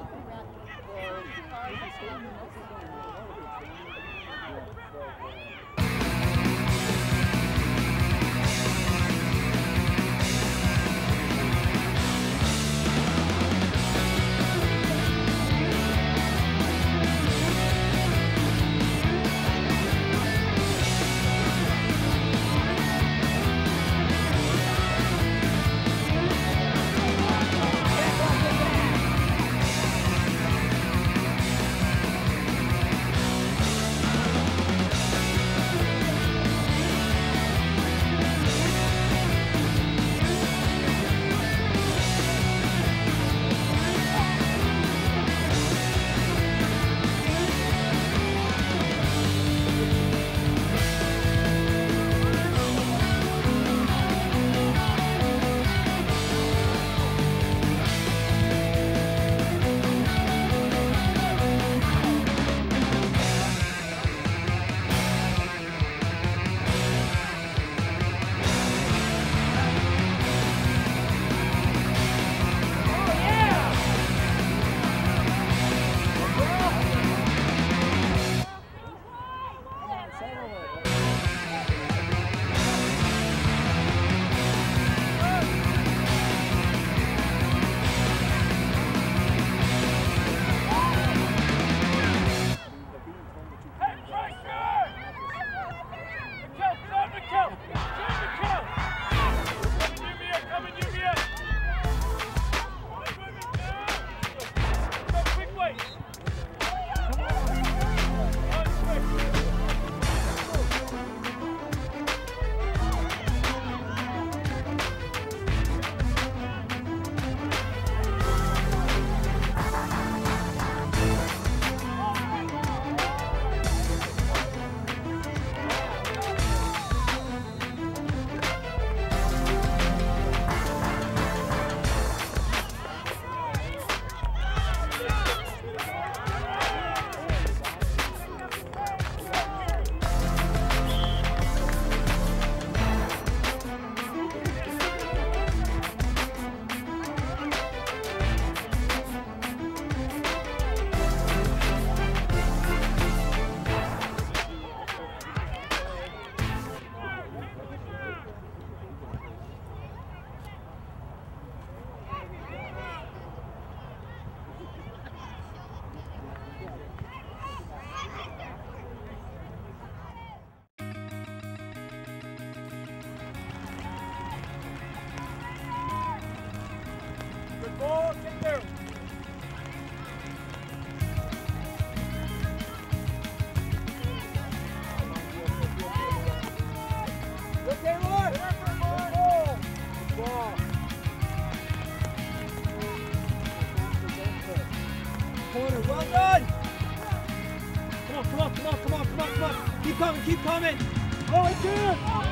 Thank you. Keep coming, keep coming. Oh, good.